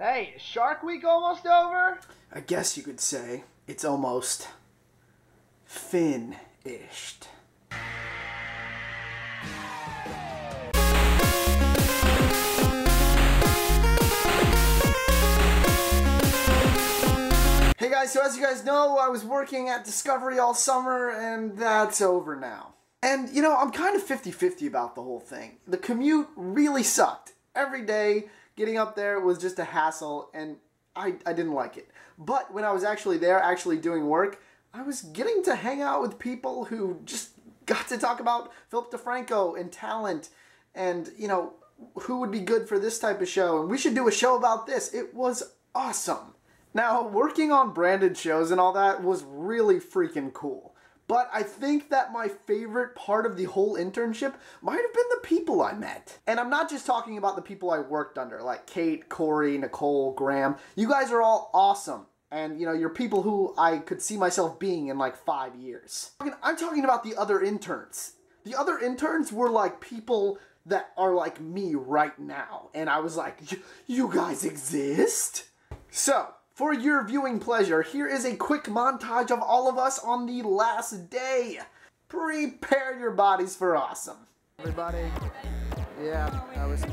Hey, Shark Week almost over? I guess you could say it's almost finished. Hey guys, so as you guys know, I was working at Discovery all summer and that's over now. And you know, I'm kind of 50-50 about the whole thing. The commute really sucked. Every day, getting up there was just a hassle and I, I didn't like it. But when I was actually there, actually doing work, I was getting to hang out with people who just got to talk about Philip DeFranco and talent and, you know, who would be good for this type of show. And we should do a show about this. It was awesome. Now, working on branded shows and all that was really freaking cool. But I think that my favorite part of the whole internship might have been the people I met. And I'm not just talking about the people I worked under, like Kate, Corey, Nicole, Graham. You guys are all awesome. And, you know, you're people who I could see myself being in like five years. I'm talking about the other interns. The other interns were like people that are like me right now. And I was like, you guys exist? So, for your viewing pleasure, here is a quick montage of all of us on the last day. Prepare your bodies for awesome. Everybody, yeah, that was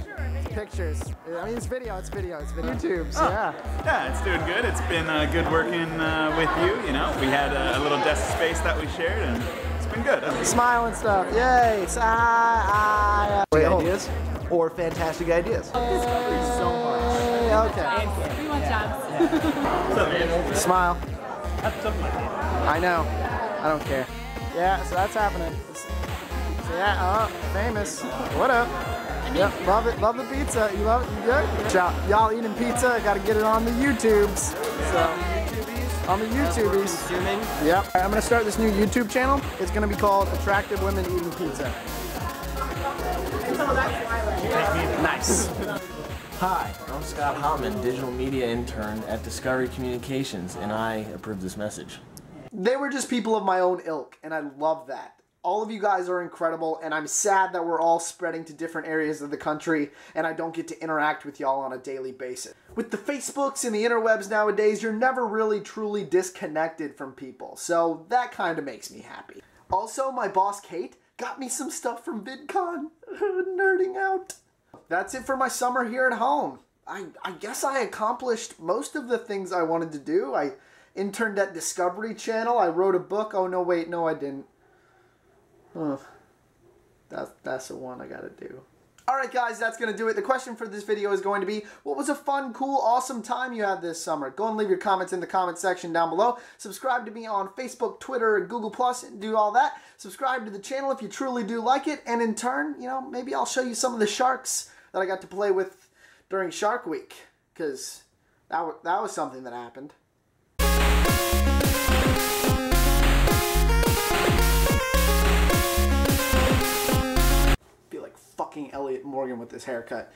pictures. I mean, it's video, it's video, it's video. YouTube's, Oh. yeah. Yeah, it's doing good. It's been uh, good working uh, with you. You know, we had a, a little desk space that we shared, and it's been good. Smile and stuff, yay. So, ah, ah, Great ideas or fantastic ideas. Hey, okay. Want jobs. Smile. I know. I don't care. Yeah, so that's happening. So yeah, oh, famous. What up? Yep, love it. Love the pizza. You love it? You good? Y'all, y'all eating pizza? I Got to get it on the YouTubes. So, on the YouTubies. Yep. I'm gonna start this new YouTube channel. It's gonna be called Attractive Women Eating Pizza. Nice. Hi, I'm Scott Hottman, digital media intern at Discovery Communications, and I approve this message. They were just people of my own ilk, and I love that. All of you guys are incredible, and I'm sad that we're all spreading to different areas of the country, and I don't get to interact with y'all on a daily basis. With the Facebooks and the interwebs nowadays, you're never really truly disconnected from people, so that kind of makes me happy. Also, my boss Kate got me some stuff from VidCon. Nerding out. That's it for my summer here at home. I, I guess I accomplished most of the things I wanted to do. I interned at Discovery Channel. I wrote a book. Oh, no, wait, no, I didn't. Huh. That's, that's the one I gotta do. Alright guys, that's gonna do it. The question for this video is going to be, what was a fun, cool, awesome time you had this summer? Go and leave your comments in the comment section down below. Subscribe to me on Facebook, Twitter, Google+, and do all that. Subscribe to the channel if you truly do like it, and in turn, you know, maybe I'll show you some of the sharks that I got to play with during Shark Week, because that, that was something that happened. Fucking Elliot Morgan with this haircut.